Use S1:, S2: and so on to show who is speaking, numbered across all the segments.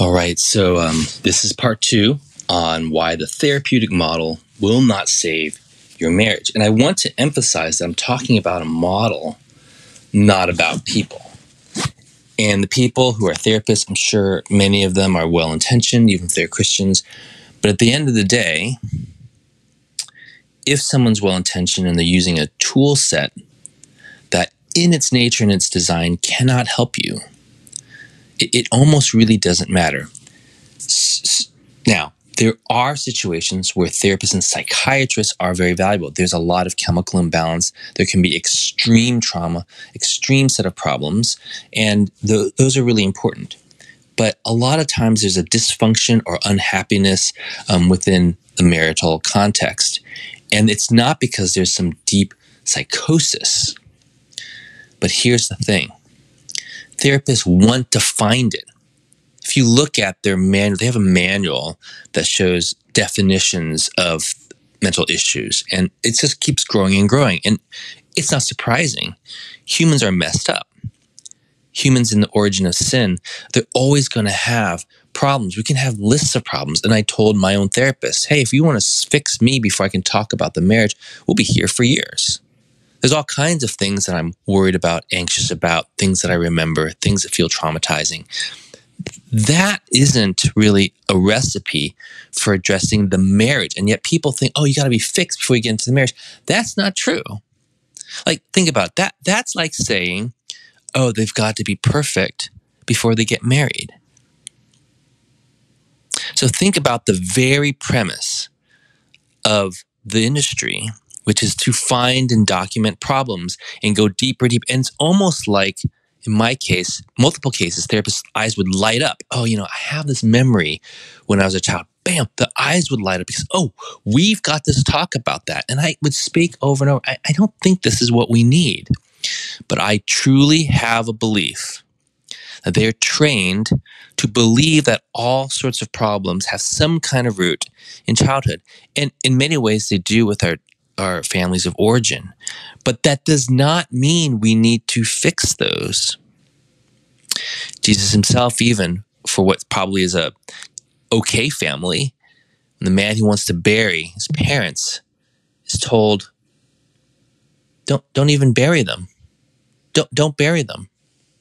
S1: All right, so um, this is part two on why the therapeutic model will not save your marriage. And I want to emphasize that I'm talking about a model, not about people. And the people who are therapists, I'm sure many of them are well intentioned, even if they're Christians. But at the end of the day, if someone's well intentioned and they're using a tool set that, in its nature and its design, cannot help you, it, it almost really doesn't matter. Now, there are situations where therapists and psychiatrists are very valuable. There's a lot of chemical imbalance. There can be extreme trauma, extreme set of problems, and the, those are really important. But a lot of times there's a dysfunction or unhappiness um, within the marital context. And it's not because there's some deep psychosis. But here's the thing therapists want to find it. If you look at their manual, they have a manual that shows definitions of mental issues, and it just keeps growing and growing. And it's not surprising. Humans are messed up. Humans in the origin of sin, they're always going to have problems. We can have lists of problems. And I told my own therapist, hey, if you want to fix me before I can talk about the marriage, we'll be here for years. There's all kinds of things that I'm worried about, anxious about, things that I remember, things that feel traumatizing. That isn't really a recipe for addressing the marriage. And yet people think, oh, you got to be fixed before you get into the marriage. That's not true. Like, think about that. That's like saying, oh, they've got to be perfect before they get married. So think about the very premise of the industry which is to find and document problems and go deeper, deep. And it's almost like, in my case, multiple cases, therapists' eyes would light up. Oh, you know, I have this memory when I was a child. Bam, the eyes would light up because, oh, we've got this talk about that. And I would speak over and over. I, I don't think this is what we need. But I truly have a belief that they're trained to believe that all sorts of problems have some kind of root in childhood. And in many ways, they do with our our families of origin. But that does not mean we need to fix those. Jesus himself, even for what probably is a okay family, the man who wants to bury his parents is told, don't don't even bury them. Don't don't bury them.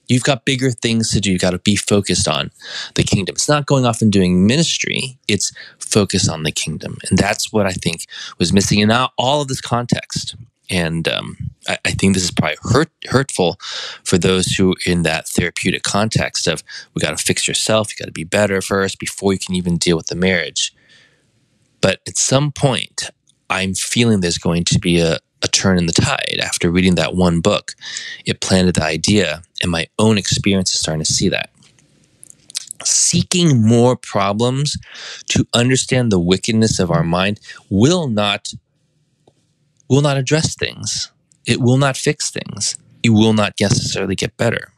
S1: You've got bigger things to do. You've got to be focused on the kingdom. It's not going off and doing ministry, it's focus on the kingdom. And that's what I think was missing in all of this context. And um, I, I, think this is probably hurt, hurtful for those who in that therapeutic context of we got to fix yourself, you got to be better first before you can even deal with the marriage. But at some point, I'm feeling there's going to be a, a turn in the tide after reading that one book. It planted the idea, and my own experience is starting to see that. Seeking more problems to understand the wickedness of our mind will not will not address things. It will not fix things. It will not necessarily get better.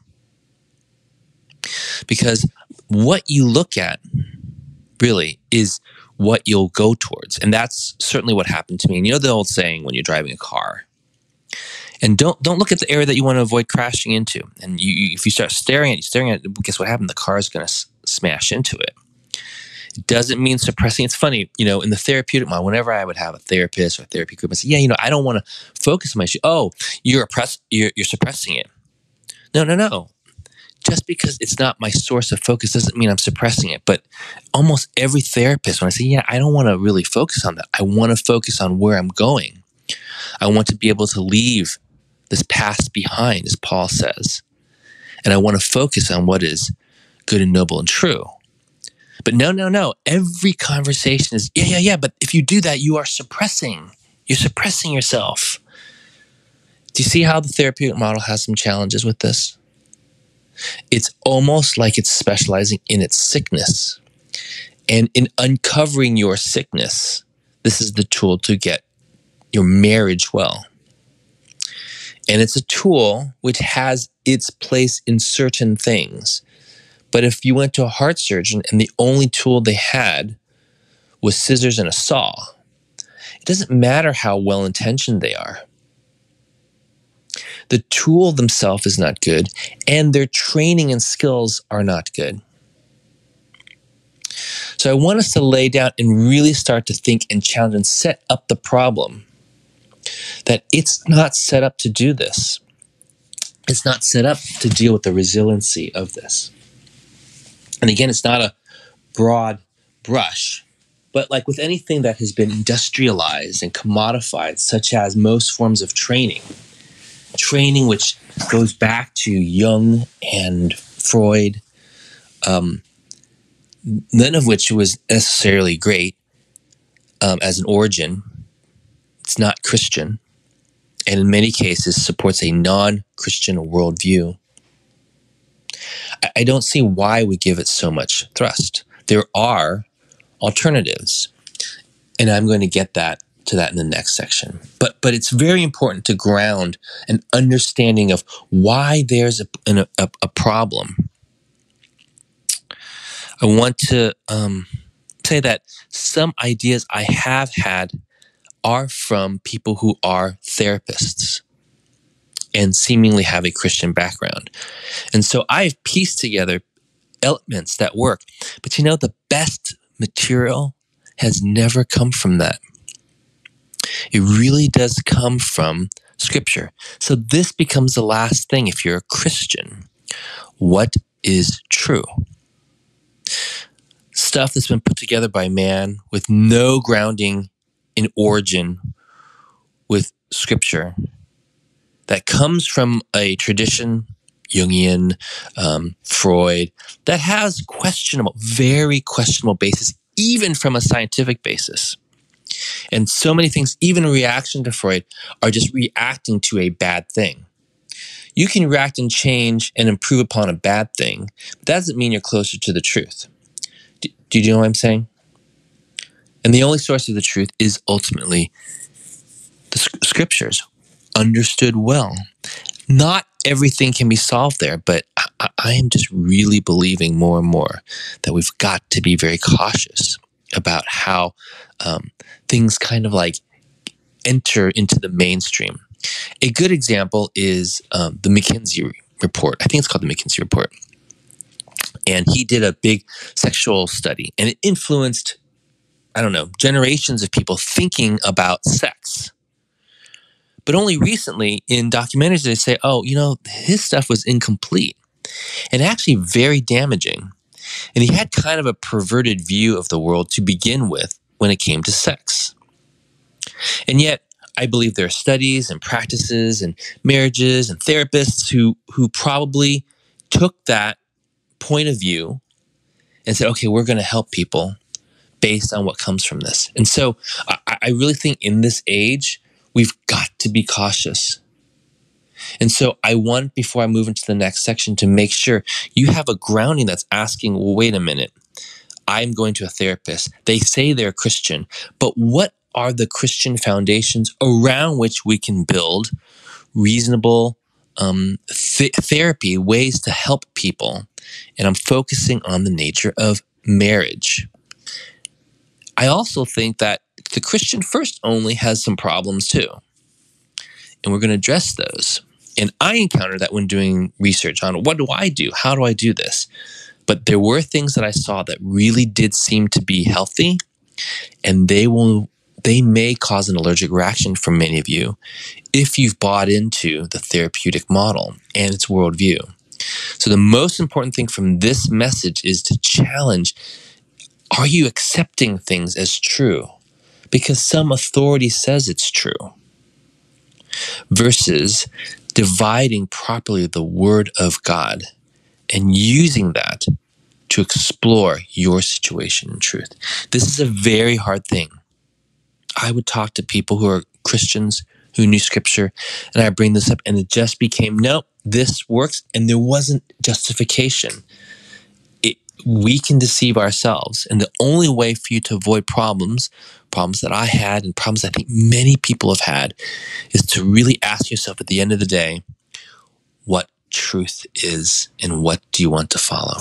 S1: Because what you look at really is what you'll go towards. And that's certainly what happened to me. And you know the old saying when you're driving a car, and don't don't look at the area that you want to avoid crashing into. And you, you, if you start staring at you staring at it, guess what happened? The car is going to s- smash into it. It doesn't mean suppressing. It's funny, you know, in the therapeutic model, whenever I would have a therapist or a therapy group, I say, yeah, you know, I don't want to focus on my issue. Oh, you're oppress- you're, you're suppressing it. No, no, no just because it's not my source of focus doesn't mean I'm suppressing it. But almost every therapist, when I say, yeah, I don't want to really focus on that, I want to focus on where I'm going. I want to be able to leave this past behind, as Paul says. And I want to focus on what is good and noble and true. But no, no, no. Every conversation is, yeah, yeah, yeah. But if you do that, you are suppressing. You're suppressing yourself. Do you see how the therapeutic model has some challenges with this? It's almost like it's specializing in its sickness. And in uncovering your sickness, this is the tool to get your marriage well. And it's a tool which has its place in certain things. But if you went to a heart surgeon and the only tool they had was scissors and a saw, it doesn't matter how well intentioned they are the tool themselves is not good, and their training and skills are not good. So I want us to lay down and really start to think and challenge and set up the problem that it's not set up to do this. It's not set up to deal with the resiliency of this. And again, it's not a broad brush, but like with anything that has been industrialized and commodified, such as most forms of training, training which goes back to Jung and Freud, um, none of which was necessarily great um, as an origin. It's not Christian, and in many cases supports a non Christian worldview. I, I don't see why we give it so much thrust. There are alternatives, and I'm going to get that to that in the next section. But but it's very important to ground an understanding of why there's a, a, a problem I want to um, say that some ideas I have had are from people who are therapists and seemingly have a Christian background. And so I've pieced together elements that work. But you know, the best material has never come from that. It really does come from scripture. So this becomes the last thing if you're a Christian. What is true? stuff that's been put together by man with no grounding in origin with scripture that comes from a tradition, Jungian, um, Freud, that has questionable, very questionable basis, even from a scientific basis. And so many things, even reaction to Freud, are just reacting to a bad thing. You can react and change and improve upon a bad thing, but that doesn't mean you're closer to the truth. Do you know what I'm saying? And the only source of the truth is ultimately the scriptures, understood well. Not everything can be solved there, but I, I am just really believing more and more that we've got to be very cautious about how um, things kind of like enter into the mainstream. A good example is um, the McKinsey report. I think it's called the McKinsey report and he did a big sexual study and it influenced i don't know generations of people thinking about sex but only recently in documentaries they say oh you know his stuff was incomplete and actually very damaging and he had kind of a perverted view of the world to begin with when it came to sex and yet I believe there are studies and practices and marriages and therapists who who probably took that point of view and said, okay, we're going to help people based on what comes from this. And so I, I, really think in this age, we've got to be cautious. And so I want, before I move into the next section, to make sure you have a grounding that's asking, well, wait a minute, I'm going to a therapist. They say they're Christian, but what are the Christian foundations around which we can build reasonable um, th- therapy, ways to help people and I'm focusing on the nature of marriage. I also think that the Christian first only has some problems too. And we're going to address those. And I encountered that when doing research on what do I do? How do I do this? But there were things that I saw that really did seem to be healthy and they will they may cause an allergic reaction from many of you if you've bought into the therapeutic model and its worldview. So, the most important thing from this message is to challenge are you accepting things as true? Because some authority says it's true, versus dividing properly the Word of God and using that to explore your situation in truth. This is a very hard thing. I would talk to people who are Christians who knew scripture, and I bring this up, and it just became nope, this works, and there wasn't justification. We can deceive ourselves, and the only way for you to avoid problems, problems that I had, and problems I think many people have had, is to really ask yourself at the end of the day, what truth is, and what do you want to follow?